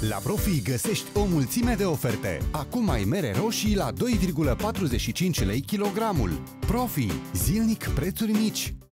La Profi găsești o mulțime de oferte. Acum ai mere roșii la 2,45 lei kilogramul. Profi. Zilnic prețuri mici.